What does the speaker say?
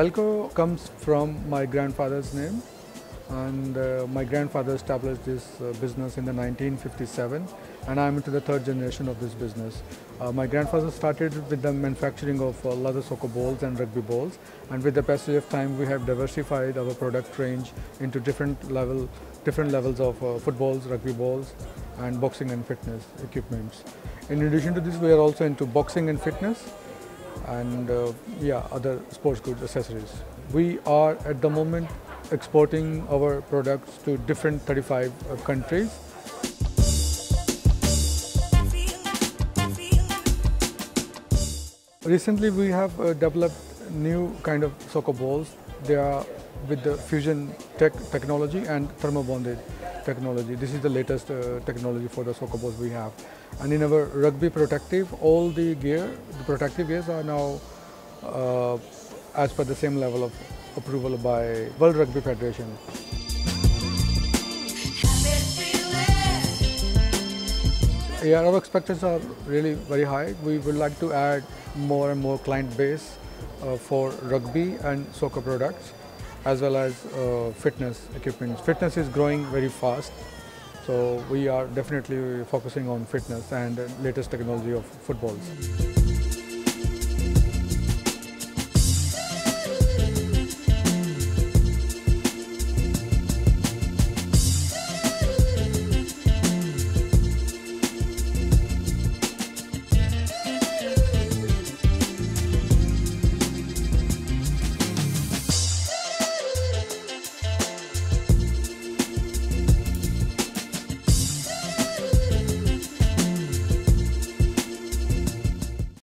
Belco comes from my grandfather's name and uh, my grandfather established this uh, business in the 1957 and I'm into the third generation of this business. Uh, my grandfather started with the manufacturing of uh, leather soccer balls and rugby balls and with the passage of time we have diversified our product range into different level different levels of uh, footballs, rugby balls and boxing and fitness equipments. In addition to this we are also into boxing and fitness and uh, yeah other sports goods accessories. We are at the moment exporting our products to different 35 uh, countries. Recently we have uh, developed new kind of soccer balls. They are with the fusion tech technology and thermobonded technology. This is the latest uh, technology for the soccer balls we have. And in our rugby protective, all the gear, the protective gears are now uh, as per the same level of approval by World Rugby Federation. Yeah, our expectations are really very high. We would like to add more and more client base for rugby and soccer products as well as uh, fitness equipment. Fitness is growing very fast. So we are definitely focusing on fitness and latest technology of footballs.